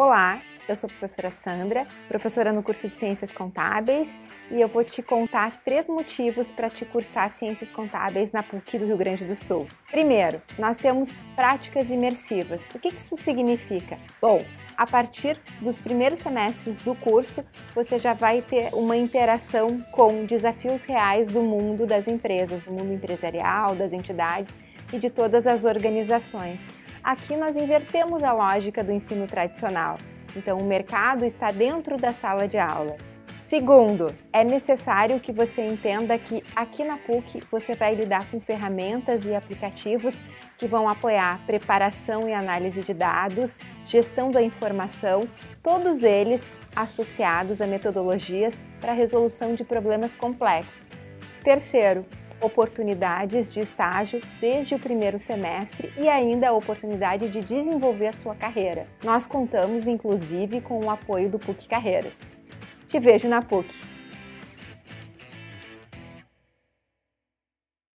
Olá, eu sou a professora Sandra, professora no curso de Ciências Contábeis, e eu vou te contar três motivos para te cursar Ciências Contábeis na PUC do Rio Grande do Sul. Primeiro, nós temos práticas imersivas. O que isso significa? Bom, a partir dos primeiros semestres do curso, você já vai ter uma interação com desafios reais do mundo das empresas, do mundo empresarial, das entidades e de todas as organizações. Aqui nós invertemos a lógica do ensino tradicional. Então, o mercado está dentro da sala de aula. Segundo, é necessário que você entenda que aqui na PUC você vai lidar com ferramentas e aplicativos que vão apoiar preparação e análise de dados, gestão da informação, todos eles associados a metodologias para resolução de problemas complexos. Terceiro, oportunidades de estágio desde o primeiro semestre e ainda a oportunidade de desenvolver a sua carreira. Nós contamos inclusive com o apoio do PUC Carreiras. Te vejo na PUC!